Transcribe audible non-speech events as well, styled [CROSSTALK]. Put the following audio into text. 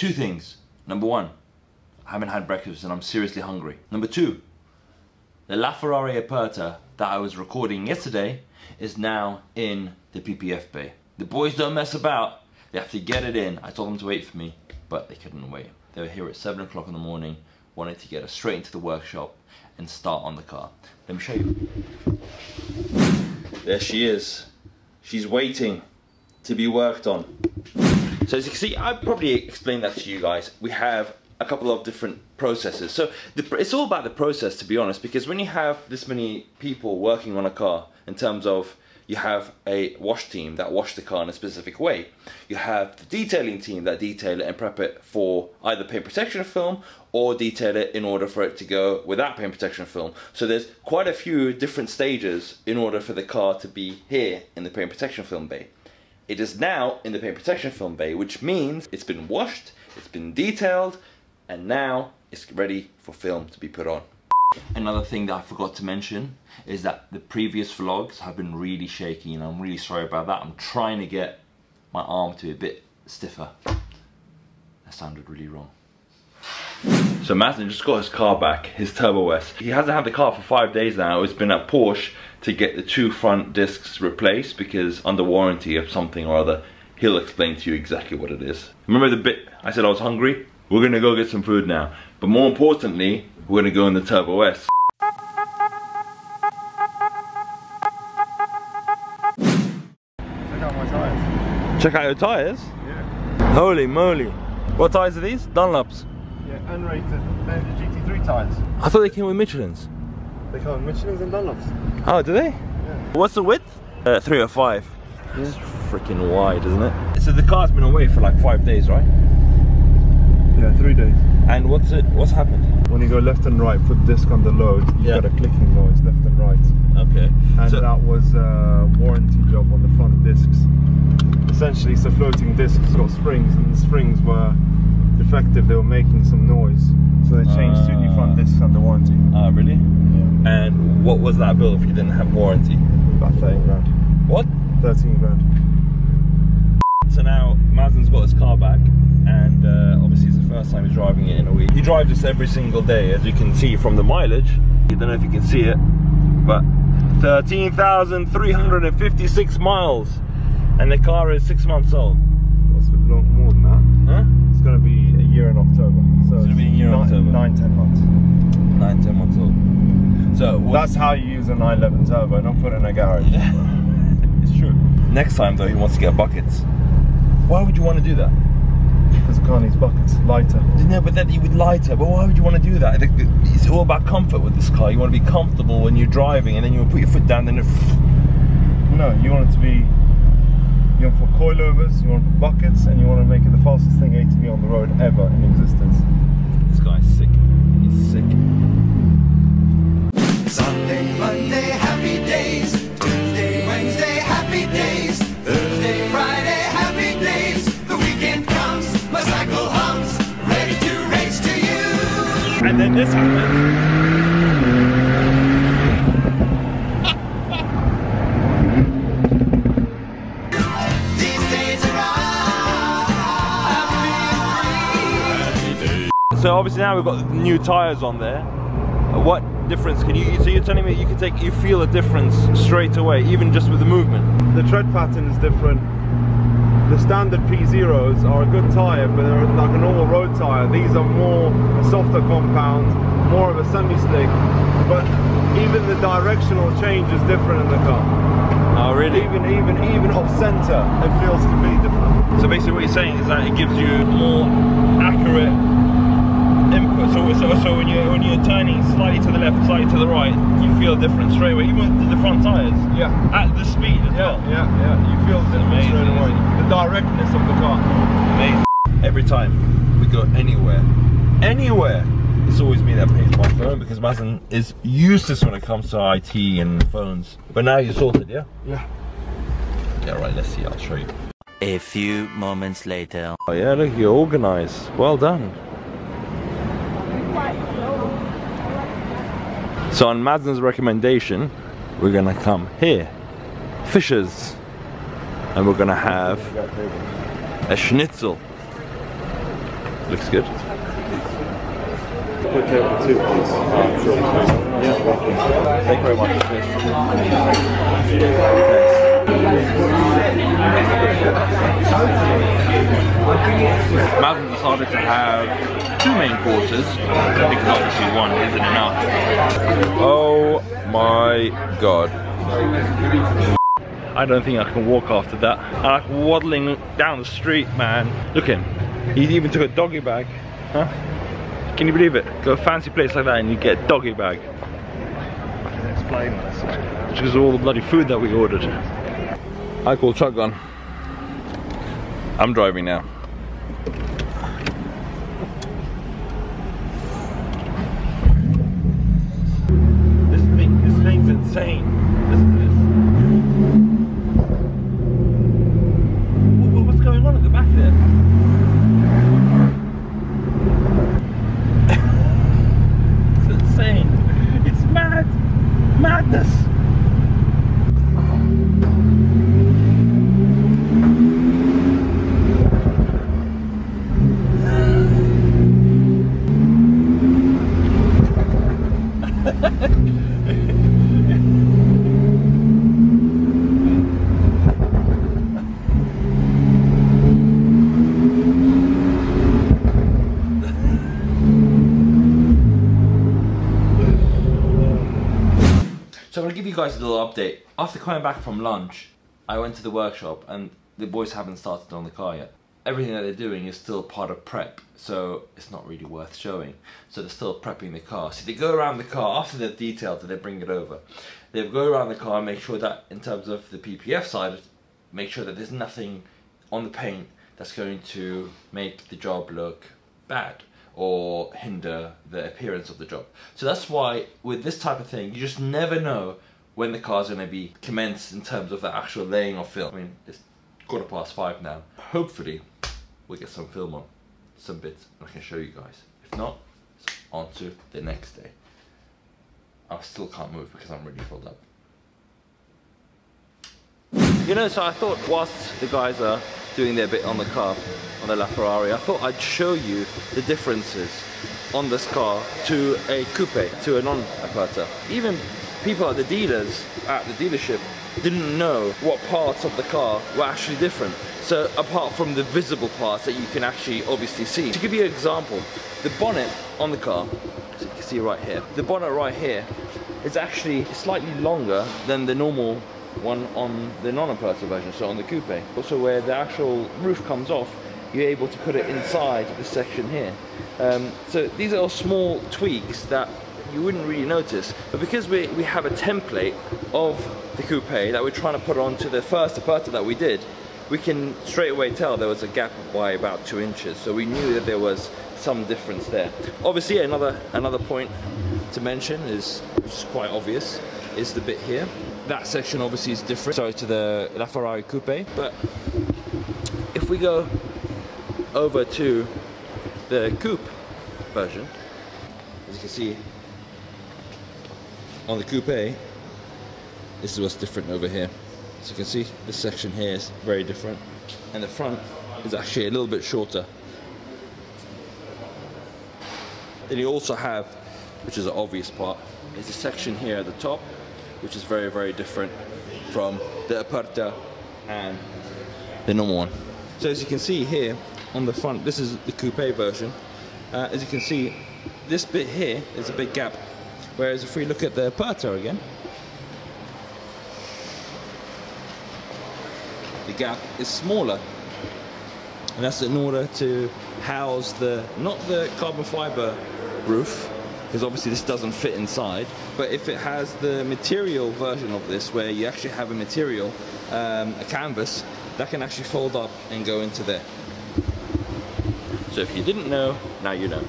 two things. Number one, I haven't had breakfast and I'm seriously hungry. Number two, the LaFerrari Aperta that I was recording yesterday is now in the PPF bay. The boys don't mess about. They have to get it in. I told them to wait for me, but they couldn't wait. They were here at seven o'clock in the morning, wanted to get us straight into the workshop and start on the car. Let me show you. There she is. She's waiting to be worked on. So as you can see, I probably explained that to you guys. We have a couple of different processes. So the, it's all about the process, to be honest, because when you have this many people working on a car, in terms of you have a wash team that wash the car in a specific way. You have the detailing team that detail it and prep it for either paint protection film or detail it in order for it to go without paint protection film. So there's quite a few different stages in order for the car to be here in the paint protection film bay. It is now in the paint protection film bay, which means it's been washed, it's been detailed, and now it's ready for film to be put on. Another thing that I forgot to mention is that the previous vlogs have been really shaky and I'm really sorry about that. I'm trying to get my arm to be a bit stiffer. That sounded really wrong. So Mazen just got his car back, his Turbo S. He hasn't had the car for five days now. It's been at Porsche to get the two front discs replaced because under warranty of something or other, he'll explain to you exactly what it is. Remember the bit I said I was hungry? We're gonna go get some food now. But more importantly, we're gonna go in the Turbo S. Check out my tires. Check out your tyres. Yeah. Holy moly. What tyres are these? Dunlops. Yeah, unrated. They're the GT3 tires. I thought they came with Michelin's. They come with Michelin's and Dunlops. Oh, do they? Yeah. What's the width? Uh, 305. It's freaking wide, isn't it? So the car's been away for like five days, right? Yeah, three days. And what's it? What's happened? When you go left and right, put disc on the load, you Yeah. got a clicking noise left and right. Okay. And so, that was a warranty job on the front discs. Essentially, it's a floating disc. It's got springs, and the springs were defective. They were making some noise. So they changed two new front discs under warranty. Ah, really? Yeah. And what was that bill if you didn't have warranty? About 13 grand. What? 13 grand. So now Mazen's got his car back, and uh, obviously it's the first time he's driving it in a week. He drives this every single day, as you can see from the mileage. I don't know if you can see it, but 13,356 miles, and the car is six months old. What's a bit long, more than that? Huh? It's going to be a year in October. So It's gonna be a year in October. Nine, ten months. Nine, ten months old. So That's how you use a 911 turbo. Don't put it in a garage. [LAUGHS] it's true. Next time though, he wants to get buckets. Why would you want to do that? Because the car needs buckets, lighter. No, but then you would lighter. But why would you want to do that? It- it- It's all about comfort with this car. You want to be comfortable when you're driving, and then you put your foot down, then it. No, you want it to be. You want to put coilovers, you want to put buckets, and you want to make it the fastest thing ATV on the road ever in existence. This guy's sick. He's sick. Sunday, Monday, happy days. Tuesday, Wednesday, happy days. Thursday, Friday, happy days. The weekend comes, my cycle hums, ready to race to you. And then this happened. So obviously now we've got new tires on there. What difference can you? So you're telling me you can take, you feel a difference straight away, even just with the movement. The tread pattern is different. The standard P0s are a good tyre, but they're like a normal road tyre. These are more a softer compound, more of a semi-slick. But even the directional change is different in the car. Oh really? Even even even off centre, it feels completely different. So basically what you're saying is that it gives you more accurate input. So, so, so when you're when you're turning slightly to the left, slightly to the right, you feel different straight away, even with the front tires. Yeah. At the speed as Yeah, well. yeah, yeah. You feel the difference amazing, straight away. The directness of the car. Amazing. Every time we go anywhere, anywhere, it's always me that pays my phone because Mazen is useless when it comes to IT and phones. But now you're sorted, yeah? Yeah. Yeah, right, let's see, I'll show you. A few moments later. Oh yeah, look, you're organized. Well done. So on Mazen's recommendation, we're gonna come here, Fischer's, and we're gonna have a schnitzel. Looks good. Okay, with two, please. Thank you very much. Malcolm decided to have two main courses because obviously one isn't enough. Oh my god. I don't think I can walk after that. I'm like waddling down the street, man. Look at him. He even took a doggy bag. Huh? Can you believe it? Go to a fancy place like that and you get a doggy bag. Explain this. Because of all the bloody food that we ordered. I call shotgun. I'm driving now. This thing, this thing's insane. This. What- What's going on at the back there? it's insane. It's mad. Madness. So I'm gonna give you guys a little update. After coming back from lunch, I went to the workshop and the boys haven't started on the car yet. Everything that they're doing is still part of prep, so it's not really worth showing. So they're still prepping the car. So they go around the car after they've detailed it, they bring it over. They go around the car and make sure that in terms of the PPF side, make sure that there's nothing on the paint that's going to make the job look bad or hinder the appearance of the job. So that's why with this type of thing, you just never know when the car's going to be commenced in terms of the actual laying of film. I mean, quarter past five now. Hopefully, we'll get some film on, some bits, and I can show you guys. If not, on to the next day. I still can't move because I'm really filled up. You know, so I thought whilst the guys are doing their bit on the car, on the LaFerrari, I thought I'd show you the differences on this car to a coupe, to a non-Aperta. Even people at the dealers, at the dealership, didn't know what parts of the car were actually different. So apart from the visible parts that you can actually obviously see. To give you an example, the bonnet on the car, so you can see right here, the bonnet right here is actually slightly longer than the normal one on the non-Aperta version, so on the coupe. Also where the actual roof comes off, you're able to put it inside this section here. Um, so these are all small tweaks that you wouldn't really notice, but because we, we have a template of the coupe that we're trying to put onto the first Aperta that we did, we can straight away tell there was a gap by about two inches, so we knew that there was some difference there. Obviously, another another point to mention is, which is quite obvious, is the bit here. That section obviously is different, so to the LaFerrari Coupe, but if we go over to the coupe version, as you can see on the coupe, this is what's different over here. As you can see this section here is very different, and the front is actually a little bit shorter. Then you also have, which is an obvious part, is a section here at the top, which is very, very different from the Aperta and the normal one. So as you can see here on the front, this is the coupe version. Uh, as you can see, this bit here is a big gap. Whereas if we look at the Aperta again, the gap is smaller. And that's in order to house the, not the carbon fiber roof, because obviously this doesn't fit inside, but if it has the material version of this, where you actually have a material, um, a canvas, that can actually fold up and go into there. So if you didn't know, now you know.